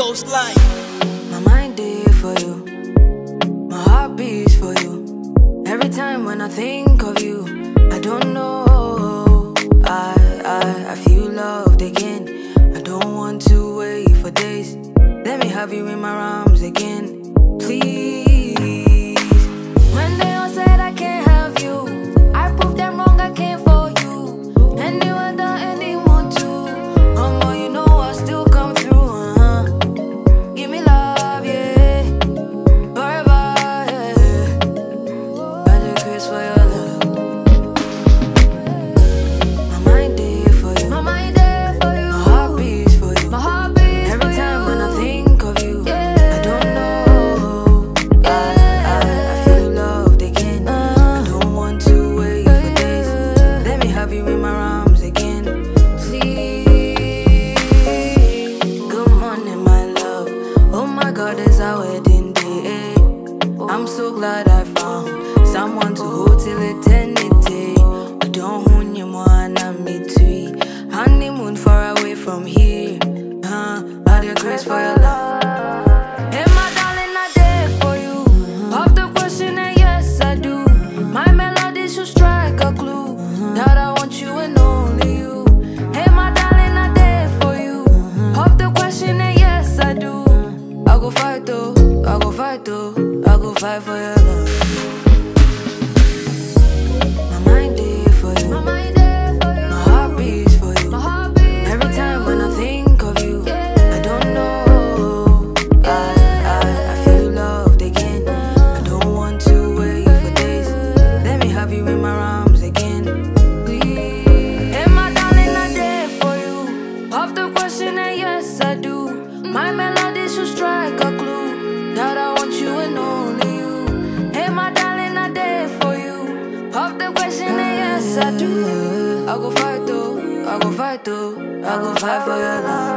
ghost like. My mind is for you. My heart beats for you. Every time when I think of you I don't know. I, I, I feel loved again. I don't want to wait for days. Let me have you in my arms. wedding day. I'm so glad I found someone to hold till eternity. I don't want you more me too. Honeymoon far away from here. Huh? All your grace for your fight though, I go fight though, I go fight for your love. yes I do. I go fight though, I go fight though, I go fight for your love.